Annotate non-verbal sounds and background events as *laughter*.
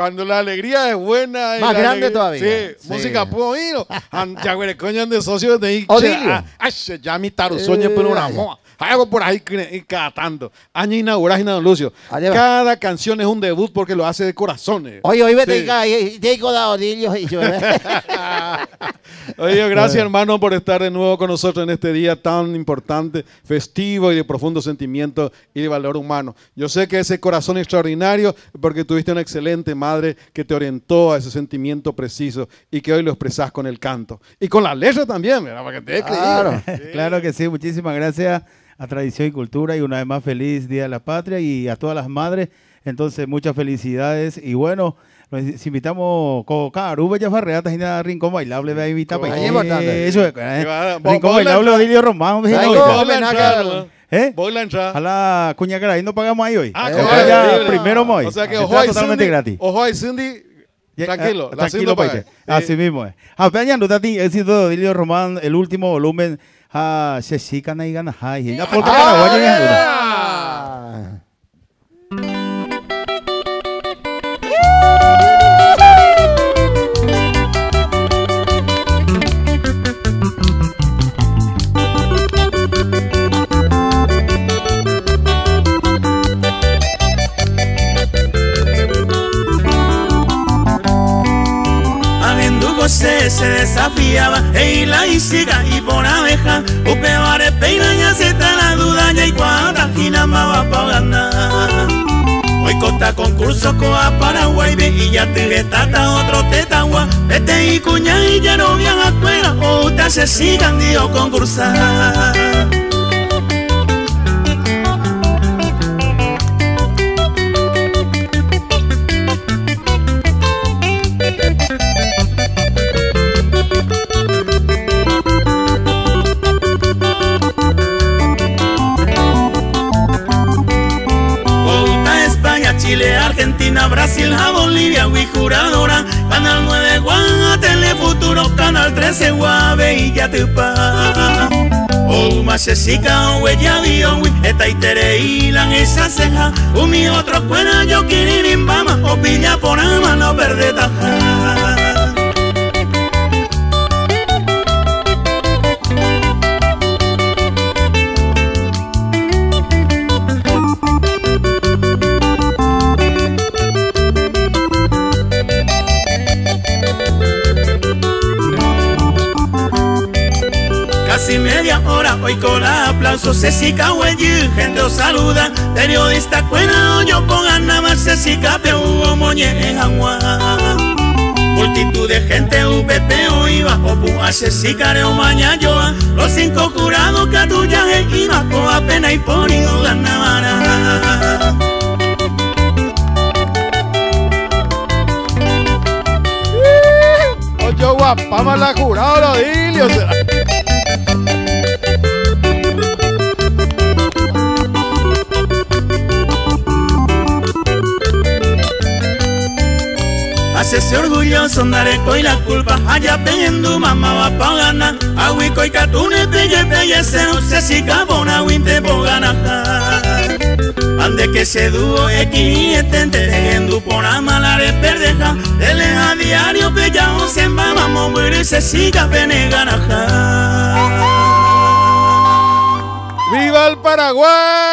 cuando la alegría es buena. Más grande alegría- todavía. Sí, Sí. música puedo ir. Ya, güey, coño, de socios de Odilio. Ay, ya mi tarusoño, Eh, pero una moa. Algo por ahí cada tanto. Año inaugural, don Lucio. Cada canción es un debut porque lo hace de corazones. Oye, hoy vete digo da odillos y yo. *laughs* Oye, gracias hermano por estar de nuevo con nosotros en este día tan importante, festivo y de profundo sentimiento y de valor humano. Yo sé que ese corazón extraordinario porque tuviste una excelente madre que te orientó a ese sentimiento preciso y que hoy lo expresás con el canto. Y con la letra también, ¿verdad? Para que te Claro. creído. Claro que sí, muchísimas gracias a Tradición y Cultura y una vez más feliz Día de la Patria y a todas las madres. Entonces, muchas felicidades y bueno, los invitamos con Caruba y nada Rincón Bailable de invitar Ahí es importante. Eso es, Y eh. va- Rincón Bailable Odilio Román. ¿Eh? Voy la entrada. A la Cuña Garay no pagamos ahí hoy. Ah, libre. primero hoy. O sea que ojo ahí, totalmente Cindy. gratis. Ojo ahí, Cindy. Ya, Tranquilo, ah, la Cindy tranquilo, paite. Sí. Así mismo es. Apenas Tati, éxito de Odilio Román, el último volumen. Ah, se chican ahí ganas. Ay, ya por Avendugo se, desafiaba e la isiga y por abeja Upe vare peina ya se está la duda ya y cuadra gina va pa ganar. Hoy costa concurso coa Paraguay ve y ya te tata otro tetagua Vete y cuña y ya no viaja afuera o usted se sigan dio concursar Argentina, Brasil, a Bolivia, Wii Juradora, Canal 9, Guan, Telefuturo, Canal 13, Guave y Yatupa. Oh, Machesica, Huella, Wi, Esta Itere, Ilan, esa ceja, Umi, otro cuena, yo, Kiririmbama, Casi media hora. Hoy con aplausos Cecica Huelli, gente os saluda. Periodista cuena yo pongan nada más Cecica te hubo moñe en agua Multitud de gente UPP o iba o pua Cecica reo maña yo Los cinco jurados que tuya iba con apenas y ponido ganamara Oye, guapama la jurado, lo dilio. Hacese orgulloso ndareco y la culpa. Allá pendu mamá va pa gana Aguico y catune pelle pelle se se si cabona winte po gana Ande que se dúo X etente en por amalare perdeja Dele a diario pella o se mama mover se siga pene gana ¡Viva el Paraguay!